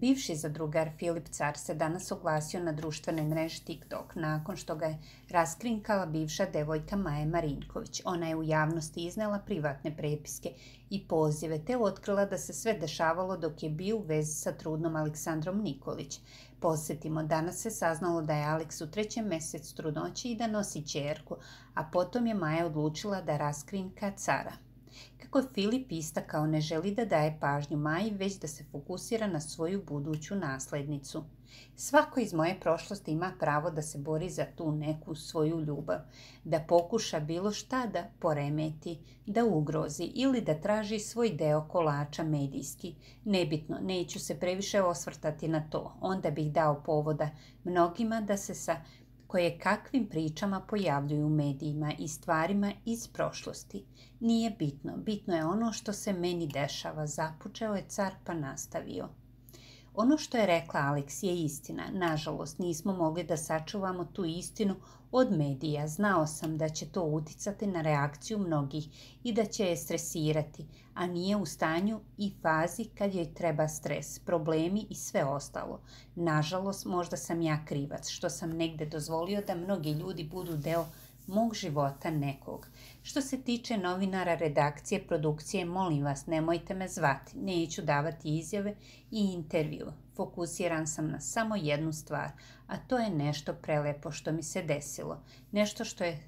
Bivši zadrugar Filip Car se danas oglasio na društvenoj mreži TikTok nakon što ga je raskrinkala bivša devojka Maja Marinković. Ona je u javnosti iznela privatne prepiske i pozive te otkrila da se sve dešavalo dok je bio u vezi sa trudnom Aleksandrom Nikolić. Posjetimo, danas se saznalo da je Aleks u trećem mjesecu trudnoći i da nosi čerku, a potom je Maja odlučila da raskrinka cara. Kako Filip istakao, ne želi da daje pažnju Maji, već da se fokusira na svoju buduću naslednicu. Svako iz moje prošlosti ima pravo da se bori za tu neku svoju ljubav, da pokuša bilo šta da poremeti, da ugrozi ili da traži svoj deo kolača medijski. Nebitno, neću se previše osvrtati na to, onda bih dao povoda mnogima da se sa koje kakvim pričama pojavljuju u medijima i stvarima iz prošlosti. Nije bitno, bitno je ono što se meni dešava, započeo je car pa nastavio. Ono što je rekla Aleks je istina. Nažalost, nismo mogli da sačuvamo tu istinu od medija. Znao sam da će to uticati na reakciju mnogih i da će je stresirati, a nije u stanju i fazi kad joj treba stres, problemi i sve ostalo. Nažalost, možda sam ja krivac, što sam negde dozvolio da mnogi ljudi budu deo mog života nekog. Što se tiče novinara, redakcije, produkcije, molim vas, nemojte me zvati. Neću davati izjave i intervju. Fokusiran sam na samo jednu stvar, a to je nešto prelepo što mi se desilo. Nešto što je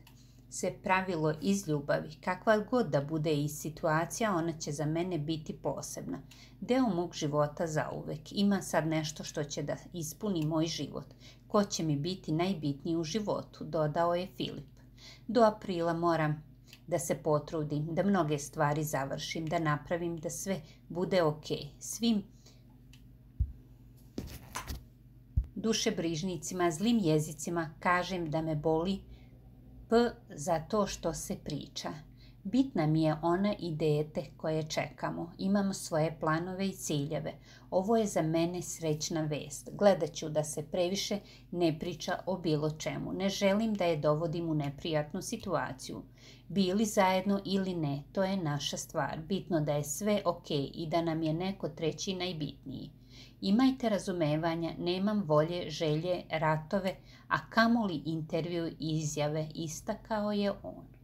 se pravilo iz ljubavi. Kakva god da bude i situacija, ona će za mene biti posebna. Deo mog života zauvek. Ima sad nešto što će da ispuni moj život. Ko će mi biti najbitniji u životu, dodao je Filip. Do aprila moram da se potrudim, da mnoge stvari završim, da napravim da sve bude ok. Svim dušebrižnicima, zlim jezicima kažem da me boli p za to što se priča. Bitna mi je ona i dete koje čekamo. Imamo svoje planove i ciljeve. Ovo je za mene srećna vest. Gledat ću da se previše ne priča o bilo čemu. Ne želim da je dovodim u neprijatnu situaciju. Bili zajedno ili ne, to je naša stvar. Bitno da je sve ok i da nam je neko treći najbitniji. Imajte razumevanja, nemam volje, želje, ratove, a kamoli intervju i izjave, istakao je on.